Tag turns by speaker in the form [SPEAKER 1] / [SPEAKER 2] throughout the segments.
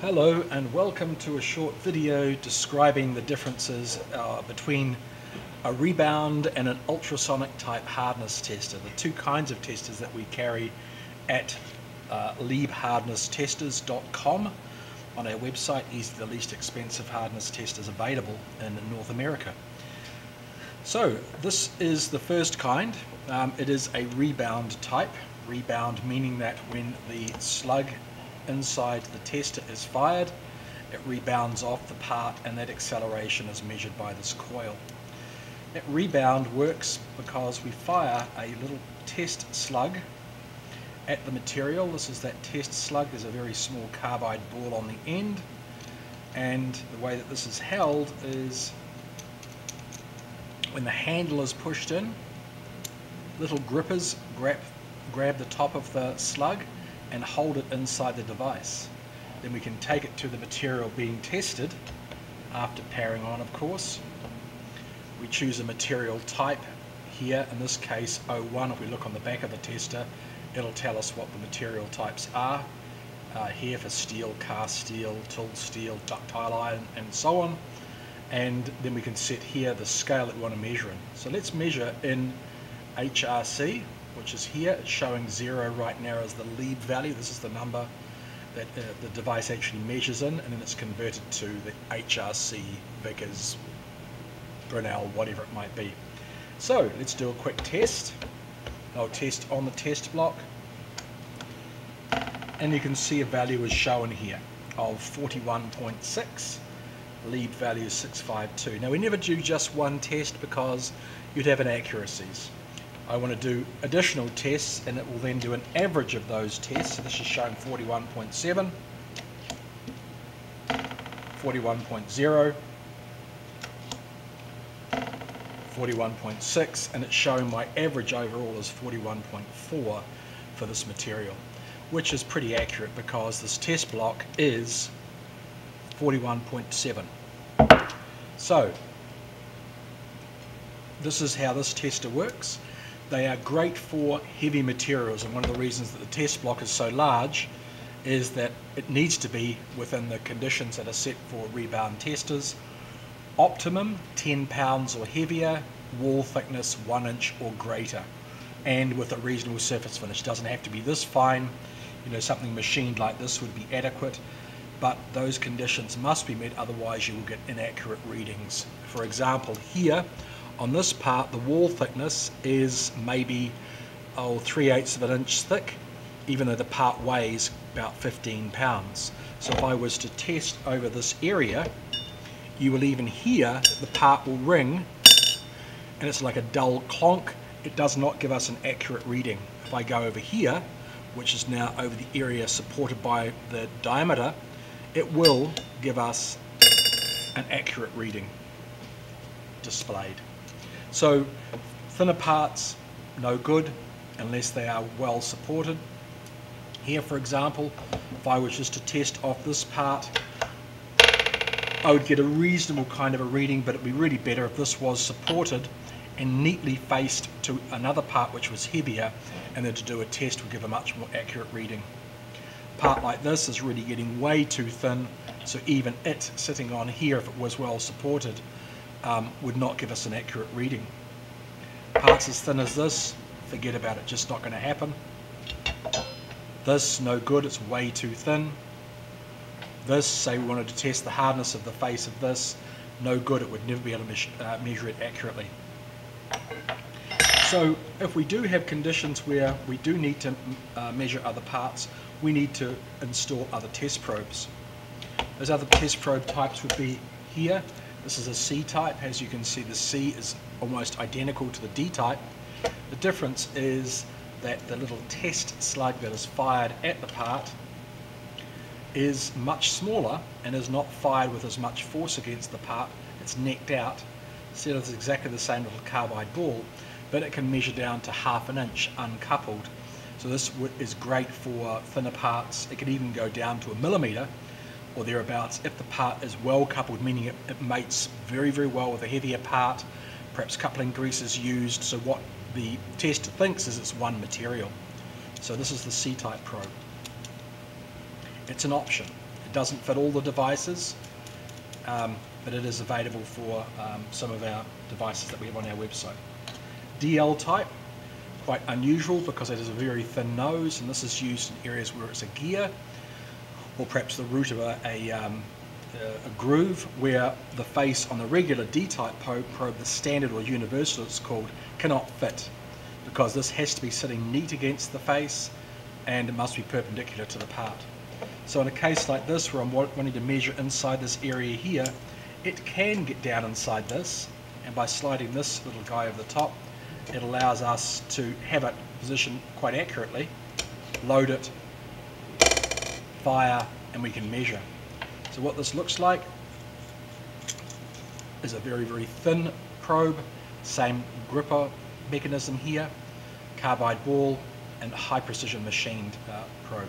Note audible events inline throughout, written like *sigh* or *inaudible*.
[SPEAKER 1] Hello and welcome to a short video describing the differences uh, between a rebound and an ultrasonic type hardness tester, the two kinds of testers that we carry at uh, leebhardnesstesters.com on our website, is the least expensive hardness testers available in North America. So this is the first kind. Um, it is a rebound type. Rebound meaning that when the slug inside the tester is fired, it rebounds off the part and that acceleration is measured by this coil. That rebound works because we fire a little test slug at the material. This is that test slug. There's a very small carbide ball on the end and the way that this is held is when the handle is pushed in, little grippers grab, grab the top of the slug and hold it inside the device. Then we can take it to the material being tested after powering on of course. We choose a material type here, in this case 01, if we look on the back of the tester it'll tell us what the material types are. Uh, here for steel, cast steel, tool steel, ductile iron and so on. And then we can set here the scale that we want to measure in. So let's measure in HRC which is here. It's showing zero right now as the Leeb value. This is the number that uh, the device actually measures in, and then it's converted to the HRC, Vickers, Brinell, whatever it might be. So let's do a quick test. I'll test on the test block. And you can see a value is shown here of 41.6. Leeb value 652. Now we never do just one test because you'd have inaccuracies. I want to do additional tests and it will then do an average of those tests. So this is showing 41.7, 41.0, 41.6 and it's showing my average overall is 41.4 for this material which is pretty accurate because this test block is 41.7 so this is how this tester works they are great for heavy materials and one of the reasons that the test block is so large is that it needs to be within the conditions that are set for rebound testers. Optimum 10 pounds or heavier, wall thickness 1 inch or greater and with a reasonable surface finish. Doesn't have to be this fine, you know something machined like this would be adequate but those conditions must be met otherwise you will get inaccurate readings. For example here on this part the wall thickness is maybe oh, 3 eighths of an inch thick even though the part weighs about 15 pounds. So if I was to test over this area you will even hear the part will ring and it's like a dull clonk. It does not give us an accurate reading. If I go over here which is now over the area supported by the diameter it will give us an accurate reading displayed. So thinner parts, no good unless they are well supported. Here, for example, if I was just to test off this part, I would get a reasonable kind of a reading, but it'd be really better if this was supported and neatly faced to another part which was heavier, and then to do a test would give a much more accurate reading. Part like this is really getting way too thin, so even it sitting on here, if it was well supported, um, would not give us an accurate reading. Parts as thin as this, forget about it, just not going to happen. This, no good, it's way too thin. This, say we wanted to test the hardness of the face of this, no good, it would never be able to measure, uh, measure it accurately. So if we do have conditions where we do need to uh, measure other parts, we need to install other test probes. Those other test probe types would be here this is a C-type. As you can see, the C is almost identical to the D-type. The difference is that the little test slug that is fired at the part is much smaller and is not fired with as much force against the part. It's necked out. Still, it's exactly the same little carbide ball, but it can measure down to half an inch uncoupled. So this is great for thinner parts. It can even go down to a millimeter or thereabouts if the part is well coupled, meaning it, it mates very, very well with a heavier part, perhaps coupling grease is used, so what the test thinks is it's one material. So this is the C-type probe. It's an option. It doesn't fit all the devices, um, but it is available for um, some of our devices that we have on our website. DL type, quite unusual because it has a very thin nose and this is used in areas where it's a gear or perhaps the root of a, a, um, a groove where the face on the regular D-type probe, the standard or universal it's called, cannot fit because this has to be sitting neat against the face and it must be perpendicular to the part. So in a case like this where I'm wanting to measure inside this area here, it can get down inside this and by sliding this little guy over the top it allows us to have it positioned quite accurately, load it, fire, and we can measure. So what this looks like is a very, very thin probe, same gripper mechanism here, carbide ball, and high precision machined uh, probe.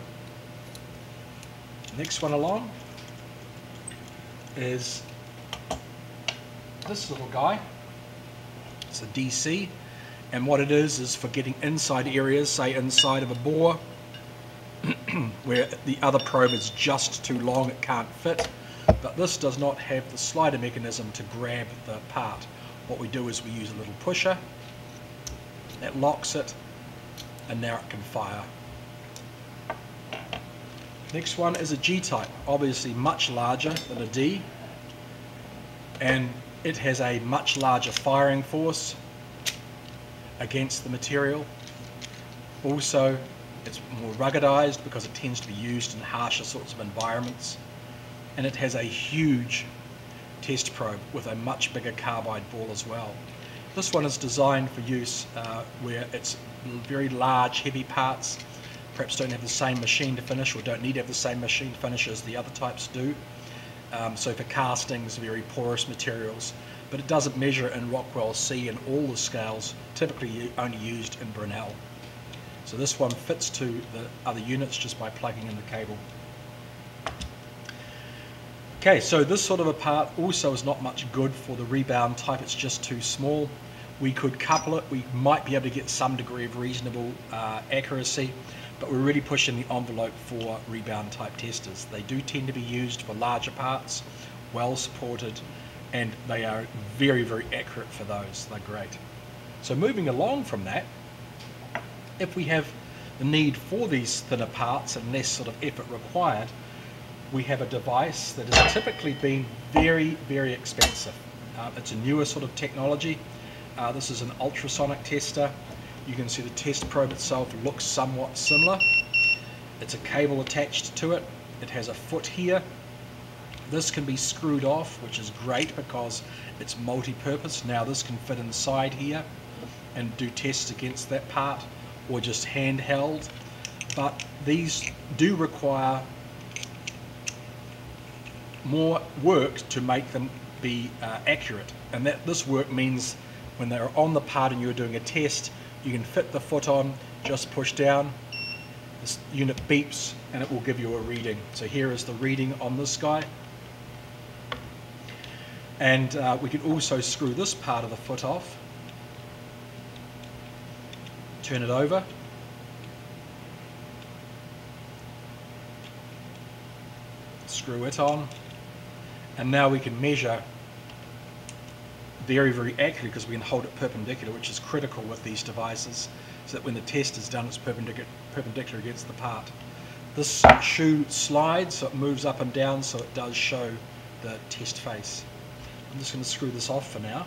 [SPEAKER 1] Next one along is this little guy. It's a DC and what it is is for getting inside areas, say inside of a bore, *clears throat* where the other probe is just too long, it can't fit. But this does not have the slider mechanism to grab the part. What we do is we use a little pusher that locks it, and now it can fire. Next one is a G-type, obviously much larger than a D, and it has a much larger firing force against the material. Also, it's more ruggedized because it tends to be used in harsher sorts of environments. And it has a huge test probe with a much bigger carbide ball as well. This one is designed for use uh, where it's very large, heavy parts, perhaps don't have the same machine to finish or don't need to have the same machine finish as the other types do. Um, so for castings, very porous materials, but it doesn't measure in Rockwell C in all the scales, typically only used in Brinell. So this one fits to the other units just by plugging in the cable. Okay, so this sort of a part also is not much good for the rebound type, it's just too small. We could couple it, we might be able to get some degree of reasonable uh, accuracy, but we're really pushing the envelope for rebound type testers. They do tend to be used for larger parts, well supported, and they are very, very accurate for those. They're great. So moving along from that, if we have the need for these thinner parts and less sort of effort required, we have a device that has typically been very, very expensive. Uh, it's a newer sort of technology. Uh, this is an ultrasonic tester. You can see the test probe itself looks somewhat similar. It's a cable attached to it. It has a foot here this can be screwed off, which is great because it's multi-purpose. Now this can fit inside here and do tests against that part or just handheld. But these do require more work to make them be uh, accurate. And that this work means when they're on the part and you're doing a test, you can fit the foot on, just push down, this unit beeps and it will give you a reading. So here is the reading on this guy. And uh, we could also screw this part of the foot off, turn it over, screw it on, and now we can measure very, very accurately because we can hold it perpendicular, which is critical with these devices, so that when the test is done, it's perpendicular, against the part. This shoe slides, so it moves up and down, so it does show the test face. I'm just going to screw this off for now.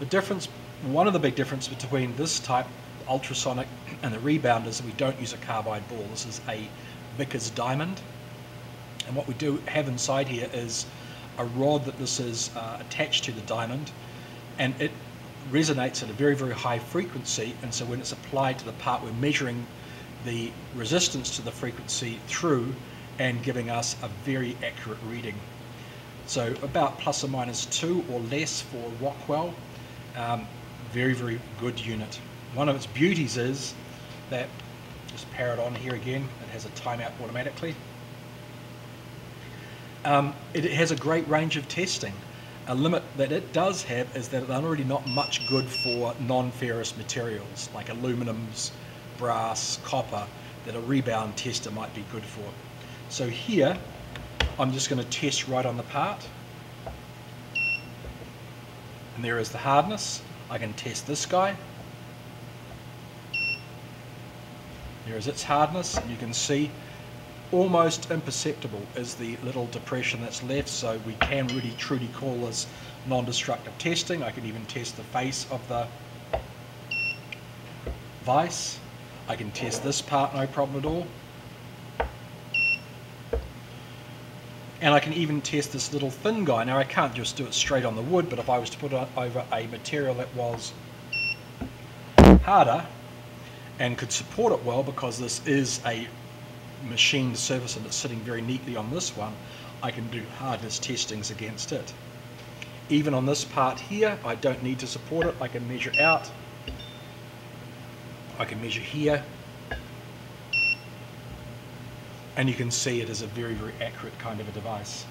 [SPEAKER 1] The difference, one of the big differences between this type ultrasonic and the rebound is that we don't use a carbide ball. This is a Vickers diamond. And what we do have inside here is a rod that this is uh, attached to the diamond and it resonates at a very, very high frequency. And so when it's applied to the part, we're measuring the resistance to the frequency through and giving us a very accurate reading. So about plus or minus two or less for Rockwell. Um, very, very good unit. One of its beauties is that, just power it on here again, it has a timeout automatically. Um, it, it has a great range of testing. A limit that it does have is that it's already not much good for non-ferrous materials like aluminums, brass, copper, that a rebound tester might be good for. So here, I'm just going to test right on the part. And there is the hardness. I can test this guy. There is its hardness, you can see almost imperceptible is the little depression that's left, so we can really truly call this non-destructive testing. I can even test the face of the vise. I can test this part no problem at all. And I can even test this little thin guy. Now I can't just do it straight on the wood, but if I was to put it over a material that was harder and could support it well because this is a machined surface and it's sitting very neatly on this one, I can do hardness testings against it. Even on this part here, I don't need to support it. I can measure out. I can measure here. And you can see it is a very, very accurate kind of a device.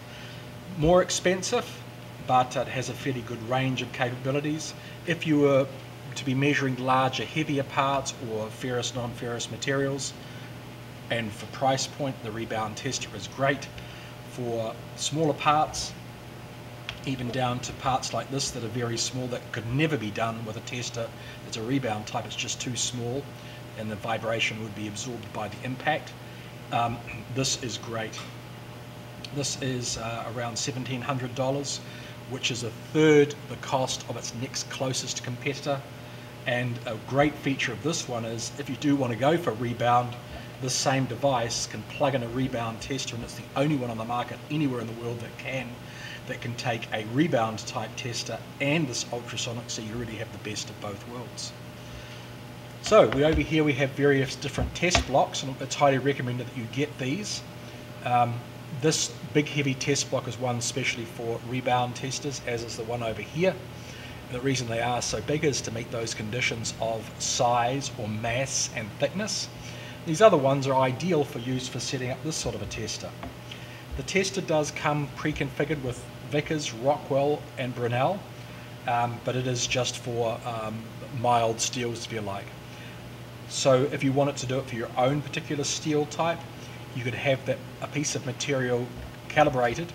[SPEAKER 1] More expensive, but it has a fairly good range of capabilities. If you were to be measuring larger, heavier parts or ferrous, non-ferrous materials, and for price point, the rebound tester is great. For smaller parts, even down to parts like this that are very small that could never be done with a tester It's a rebound type, it's just too small and the vibration would be absorbed by the impact. Um, this is great. This is uh, around $1,700, which is a third the cost of its next closest competitor. And a great feature of this one is if you do want to go for rebound, this same device can plug in a rebound tester and it's the only one on the market anywhere in the world that can that can take a rebound type tester and this ultrasonic so you really have the best of both worlds. So we over here we have various different test blocks and it's highly recommended that you get these. Um, this big heavy test block is one specially for rebound testers as is the one over here. And the reason they are so big is to meet those conditions of size or mass and thickness. These other ones are ideal for use for setting up this sort of a tester. The tester does come pre-configured with Vickers, Rockwell and Brinell, um, but it is just for um, mild steels if you like. So if you wanted to do it for your own particular steel type, you could have that, a piece of material calibrated,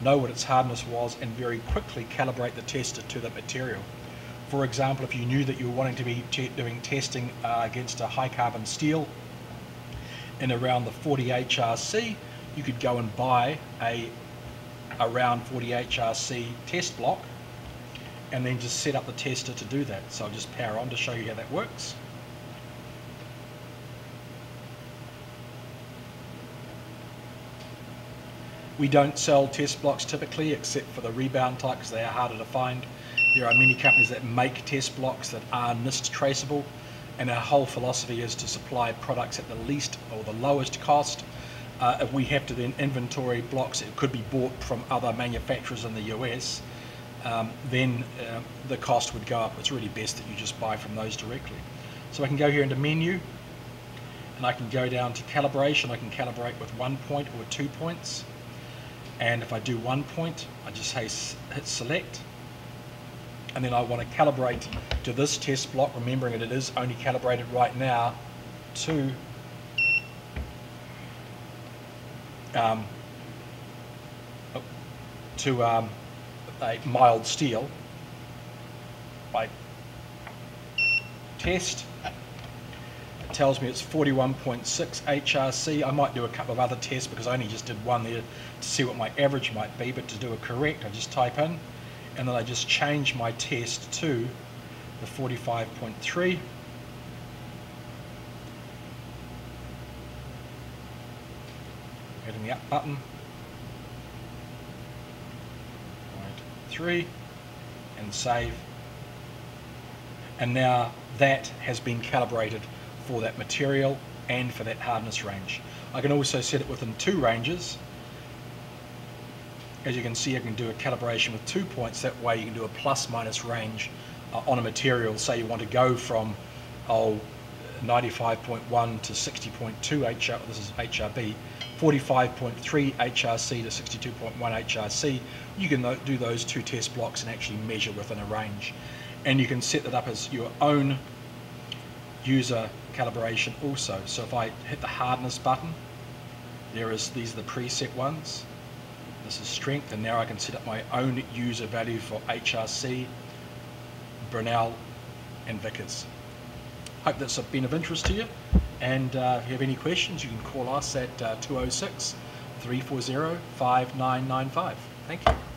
[SPEAKER 1] know what its hardness was, and very quickly calibrate the tester to that material. For example, if you knew that you were wanting to be doing testing uh, against a high carbon steel in around the 40 HRC, you could go and buy a around 40 HRC test block and then just set up the tester to do that. So I'll just power on to show you how that works. We don't sell test blocks typically except for the rebound type because they are harder to find. There are many companies that make test blocks that are NIST traceable and our whole philosophy is to supply products at the least or the lowest cost uh, if we have to then inventory blocks it could be bought from other manufacturers in the US, um, then uh, the cost would go up. It's really best that you just buy from those directly. So I can go here into menu and I can go down to calibration. I can calibrate with one point or two points. And if I do one point, I just hit select. And then I want to calibrate to this test block, remembering that it is only calibrated right now to um, to um, a mild steel. By test tells me it's 41.6 HRC I might do a couple of other tests because I only just did one there to see what my average might be but to do a correct I just type in and then I just change my test to the 45.3 hitting the up button. Point three and save. And now that has been calibrated for that material and for that hardness range. I can also set it within two ranges. As you can see, I can do a calibration with two points. That way you can do a plus minus range uh, on a material. Say you want to go from oh, 95.1 to 60.2 HR, this is HRB, 45.3 HRC to 62.1 HRC, you can do those two test blocks and actually measure within a range. And you can set that up as your own user calibration also. So if I hit the hardness button, there is these are the preset ones. This is strength, and now I can set up my own user value for HRC, Brinell, and Vickers. Hope that's been of interest to you. And uh, if you have any questions, you can call us at uh, 206 340 5995. Thank you.